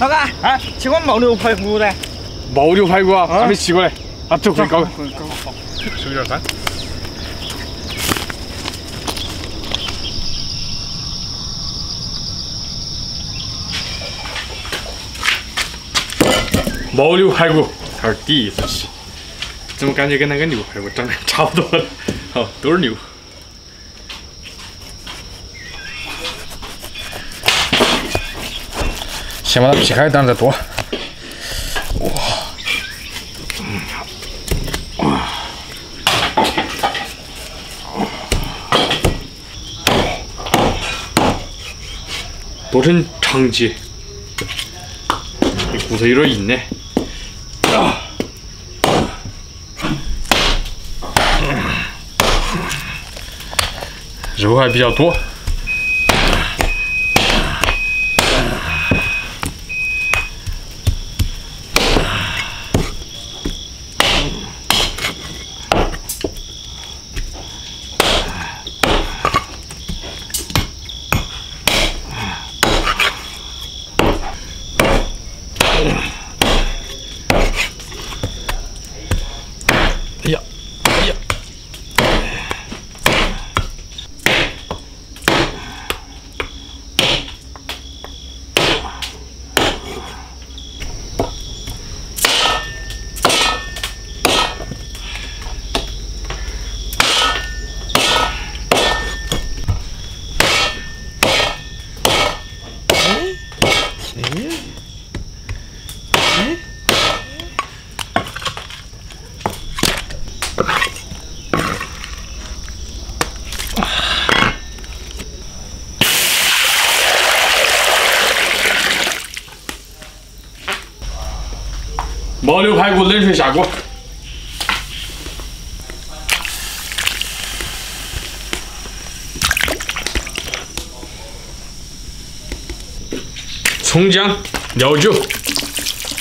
老哥，哎，请问牦牛排骨呢。牦牛排骨啊，啊还没吃过嘞。啊，走，快搞，搞搞好。手有点酸。牦牛排骨还是第一次吃，怎么感觉跟那个牛排骨长得差不多了？好，都是牛。先把它劈开，等再剁。剁成长节，这骨头有点硬呢。肉还比较多。哎呀，哎呀，牦牛排骨冷水下锅，葱姜、料酒，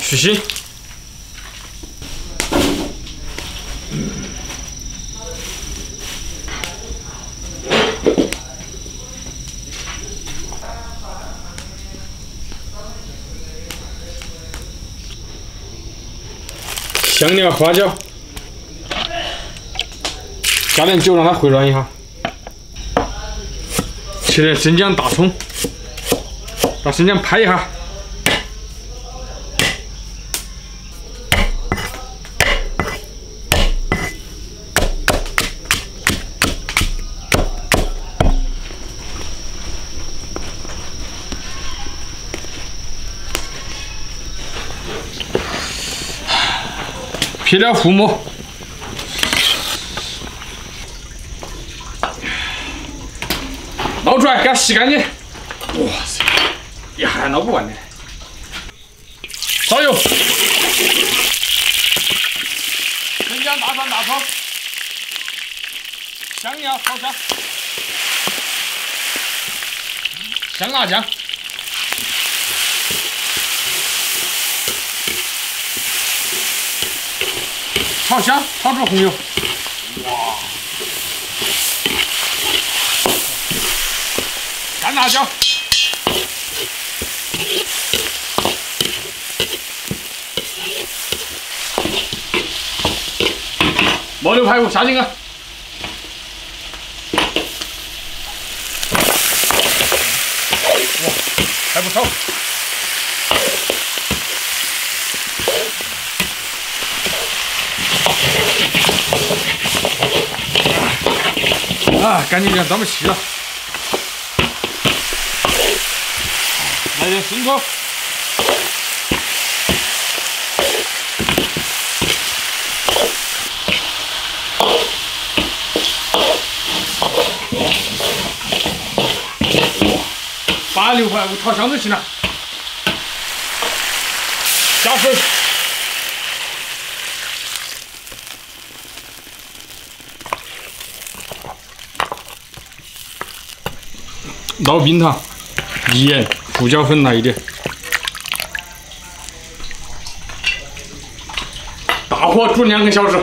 去腥。整点、花椒，加点酒让它回软一下。切点生姜、大葱，把生姜拍一下。撇掉浮沫，捞出来给它洗干净。哇塞，一还捞不完呢。烧油，生姜、大蒜、大葱，香料炒香，香辣酱。炒香，炒出红油。哇！干辣椒。牦牛排骨下进来。哇，还不错。啊，赶紧点，咱们齐了。来点生抽，把牛排骨炒香就行了。加水。老冰糖、盐、胡椒粉来一点，大火煮两个小时。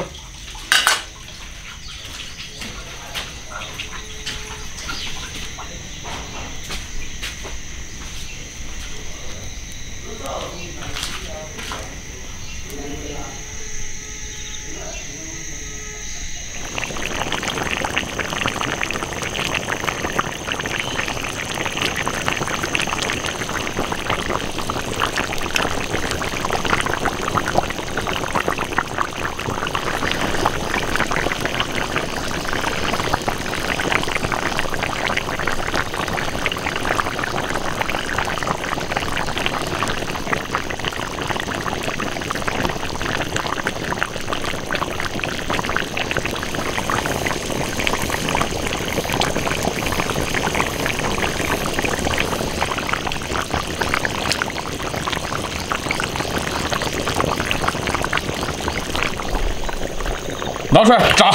出来炸！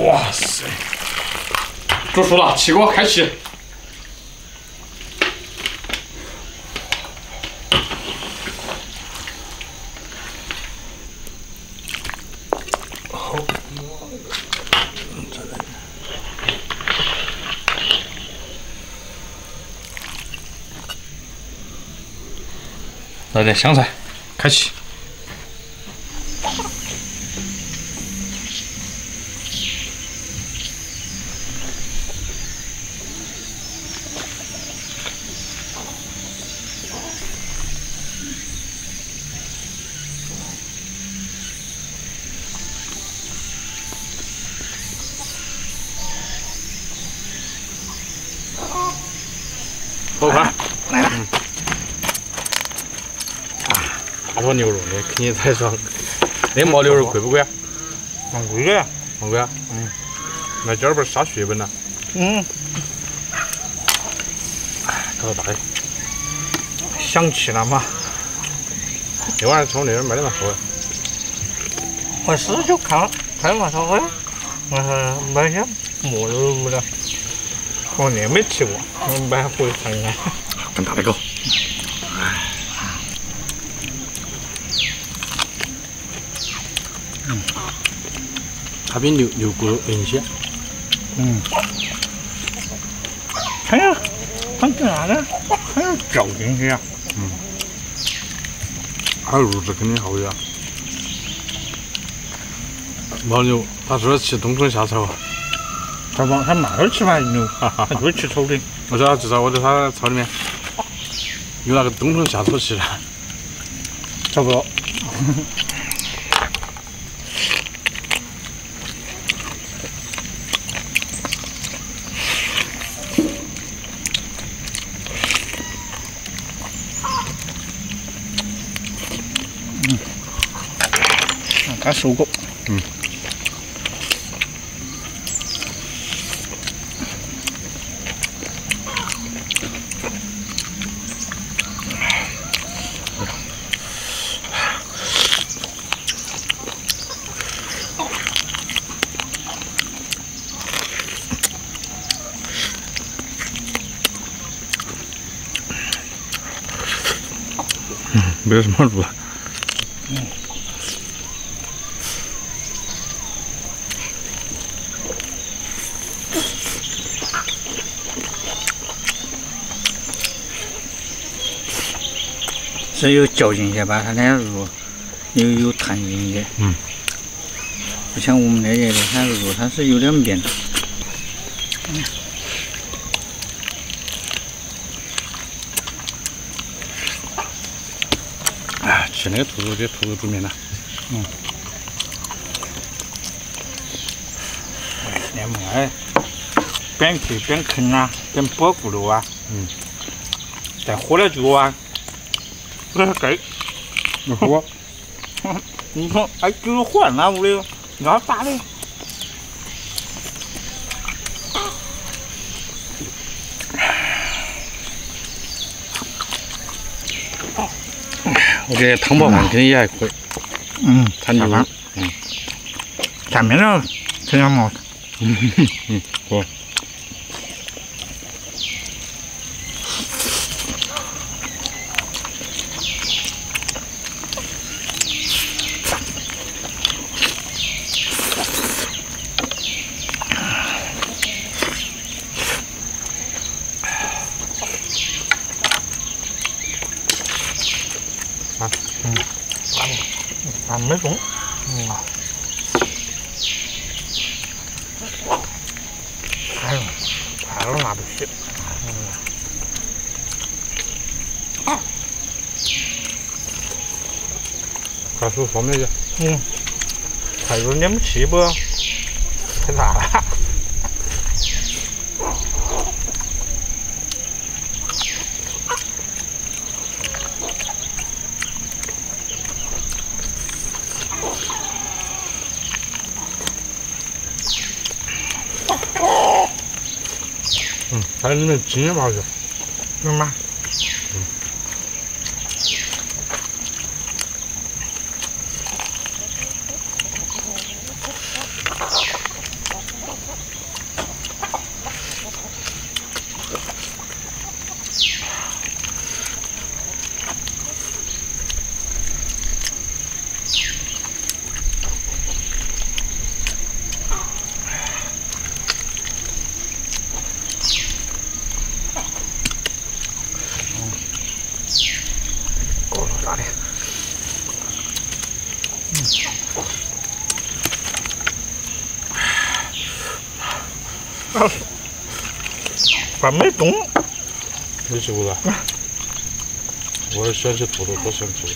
哇塞，煮熟了，起锅开启。来点香菜，开启。好看，来了，大坨牛肉的肯定太爽。那牦牛肉贵不贵啊？蛮贵的。蛮贵啊？嗯。那今儿不是杀血本了？嗯，搞个大的。想起了嘛，那玩意儿从那边卖的蛮好的。我是就看看嘛少的，我说买些没有的，我那没吃过，我买回去看看。更大的狗。嗯，它比牛牛骨头硬些。嗯，还有，还干啥呢？还有嚼进去啊。嗯它的肉质肯定好呀。牦牛，它是吃冬虫夏草。他往他吃嘛牛，他就吃草的。我知道，至少我在他草里面有那个冬虫夏草吃的。差不多。嗯，刚收过。没有什么肉。是有嚼劲些，把它那肉又有弹性些。嗯。不像我们那些的，它肉它是有点绵。哎，吃那个兔肉的兔肉煮面了。那么哎，边去边啃啊，边剥骨头啊。嗯。再喝点酒啊。不是给，你喝。你说哎，酒喝哪屋里？要打的。我觉得汤包饭肯定也还可以。嗯，它牛饭。嗯。下面了，这样嘛。嗯嗯，好。啊，嗯，啊，没动，嗯啊，哎呦，菜都拿不起，嗯，快速方便些。嗯，菜有点不气还有里面筋也蛮好吃。有吗？反正没动没吃过吧我是喜欢吃土豆不喜欢吃